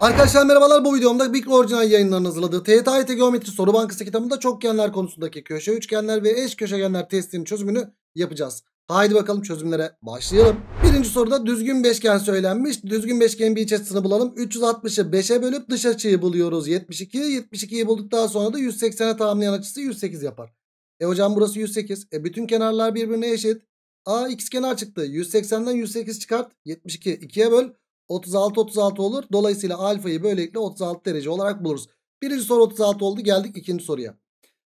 Arkadaşlar merhabalar bu videomda Big Orijinal yayınlarının hazırladığı TYT Geometri Soru Bankası kitabında çokgenler konusundaki köşe üçgenler ve eş köşegenler testinin çözümünü yapacağız. Haydi bakalım çözümlere başlayalım. Birinci soruda düzgün beşgen söylenmiş. Düzgün beşgenin bir iç açısını bulalım. 360'ı 5'e bölüp dış açıyı buluyoruz. 72. 72'yi bulduktan sonra da 180'e tamamlayan açısı 108 yapar. E hocam burası 108. E bütün kenarlar birbirine eşit. A x kenar çıktı. 180'den 108 çıkart. 72. 2'ye böl. 36 36 olur. Dolayısıyla alfayı böylelikle 36 derece olarak buluruz. Birinci soru 36 oldu. Geldik ikinci soruya.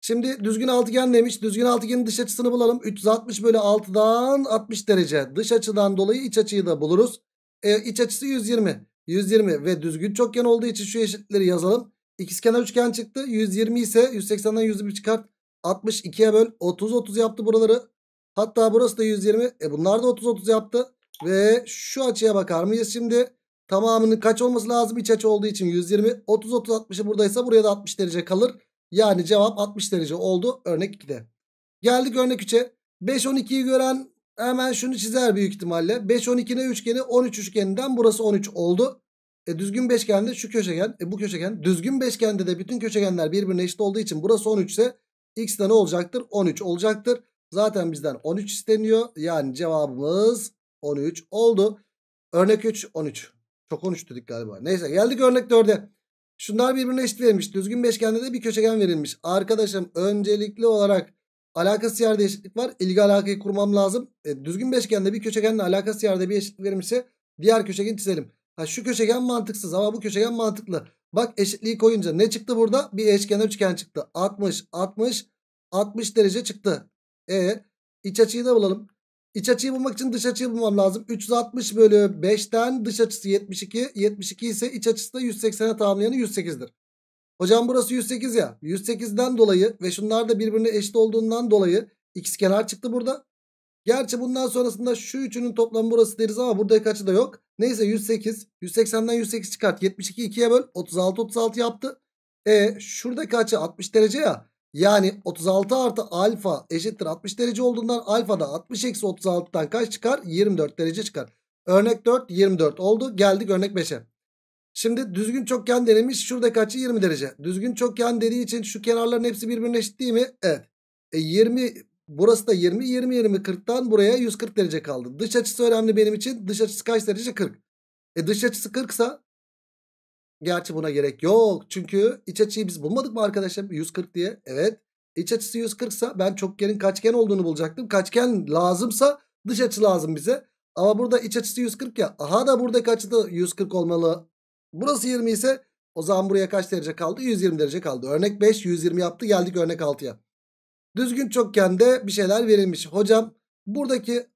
Şimdi düzgün altıgen demiş. Düzgün altıgenin dış açısını bulalım. 360 bölü 6'dan 60 derece. Dış açıdan dolayı iç açıyı da buluruz. E, iç açısı 120. 120 ve düzgün çokgen olduğu için şu eşitleri yazalım. İkizkenar üçgen çıktı. 120 ise 180'den 120 çıkart. 62'ye böl. 30 30 yaptı buraları. Hatta burası da 120. E bunlar da 30 30 yaptı. Ve şu açıya bakar mıyız şimdi? Tamamının kaç olması lazım? İç açı olduğu için 120. 30 30 60'ı buradaysa buraya da 60 derece kalır. Yani cevap 60 derece oldu örnek 2'de. Geldik örnek 3'e. 5 12'yi gören hemen şunu çizer büyük ihtimalle. 5 12 ne üçgeni? 13 üçgeninden burası 13 oldu. E düzgün beşgende şu köşegen, e bu köşegen. Düzgün beşgende de bütün köşegenler birbirine eşit olduğu için burası 13 ise x de ne olacaktır? 13 olacaktır. Zaten bizden 13 isteniyor. Yani cevabımız 13 oldu. Örnek 3 13. Çok 13 dedik galiba. Neyse geldik örnek 4'e. Şunlar birbirine eşit verilmiş. Düzgün beşgende de bir köşegen verilmiş. Arkadaşım öncelikli olarak alakası yerde eşitlik var. İlgi alakayı kurmam lazım. E, düzgün beşgende bir köşegenle alakası yerde bir eşitlik verilmişse diğer köşegeni çizelim. Ha, şu köşegen mantıksız ama bu köşegen mantıklı. Bak eşitliği koyunca ne çıktı burada? Bir eşkenar üçgen çıktı. 60 60 60 derece çıktı. E iç açıyı da bulalım. İç açıyı bulmak için dış açıyı bulmam lazım. 360 bölü 5'ten dış açısı 72. 72 ise iç açısı da 180'e tamamlayanı 108'dir. Hocam burası 108 ya. 108'den dolayı ve şunlar da birbirine eşit olduğundan dolayı kenar çıktı burada. Gerçi bundan sonrasında şu üçünün toplamı burası deriz ama buradaki açı da yok. Neyse 108. 180'den 108 çıkart. 72 2'ye böl. 36 36 yaptı. E şuradaki açı 60 derece ya. Yani 36 artı alfa eşittir 60 derece olduğundan alfa da 60 eksi 36'dan kaç çıkar? 24 derece çıkar. Örnek 4 24 oldu. Geldik örnek 5'e. Şimdi düzgün çokgen denemiş. Şuradaki açı 20 derece. Düzgün çokgen dediği için şu kenarların hepsi birbirine eşit değil mi? Evet. E 20 burası da 20 20 20 40'tan buraya 140 derece kaldı. Dış açısı önemli benim için. Dış açısı kaç derece? 40. E dış açısı 40 ise Gerçi buna gerek yok. Çünkü iç açıyı biz bulmadık mı arkadaşlar? 140 diye. Evet. İç açısı 140 ise ben çokgenin kaçgen olduğunu bulacaktım. Kaçgen lazımsa dış açı lazım bize. Ama burada iç açısı 140 ya. Aha da buradaki açı da 140 olmalı. Burası 20 ise o zaman buraya kaç derece kaldı? 120 derece kaldı. Örnek 5 120 yaptı. Geldik örnek 6'ya. Düzgün çokgende bir şeyler verilmiş. Hocam buradaki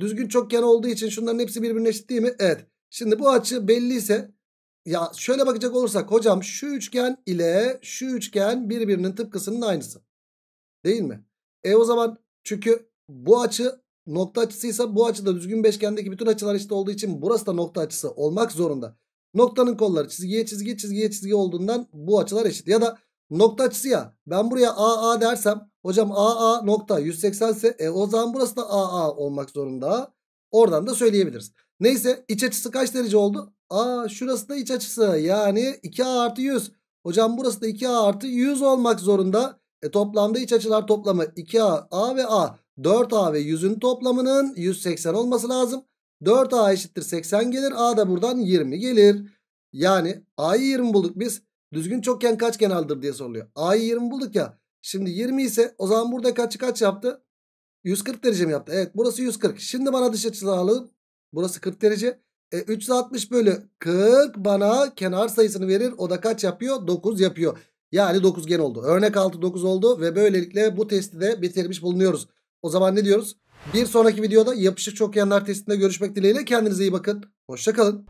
düzgün çokgen olduğu için şunların hepsi birbirine eşit değil mi? Evet. Şimdi bu açı belli ise ya şöyle bakacak olursak hocam şu üçgen ile şu üçgen birbirinin tıpkısının aynısı. Değil mi? E o zaman çünkü bu açı nokta açısıysa bu açıda düzgün beşgendeki bütün açılar eşit olduğu için burası da nokta açısı olmak zorunda. Noktanın kolları çizgiye çizgi çizgiye çizgi olduğundan bu açılar eşit. Ya da nokta açısı ya ben buraya AA dersem hocam AA nokta 180 ise e, o zaman burası da AA olmak zorunda. Oradan da söyleyebiliriz. Neyse iç açısı kaç derece oldu? Aa şurası da iç açısı. Yani 2A artı 100. Hocam burası da 2A artı 100 olmak zorunda. E toplamda iç açılar toplamı 2A, A ve A. 4A ve 100'ün toplamının 180 olması lazım. 4A eşittir 80 gelir. A da buradan 20 gelir. Yani A'yı 20 bulduk biz. Düzgün çokgen kaç kenardır diye soruluyor. A'yı 20 bulduk ya. Şimdi 20 ise o zaman burada kaç kaç yaptı? 140 derece mi yaptı? Evet burası 140. Şimdi bana dış açısı alalım. Burası 40 derece. E, 360 bölü 40 bana kenar sayısını verir. O da kaç yapıyor? 9 yapıyor. Yani dokuzgen oldu. Örnek 6 9 oldu ve böylelikle bu testi de bitirmiş bulunuyoruz. O zaman ne diyoruz? Bir sonraki videoda yapışık çokgenler testinde görüşmek dileğiyle. Kendinize iyi bakın. Hoşçakalın.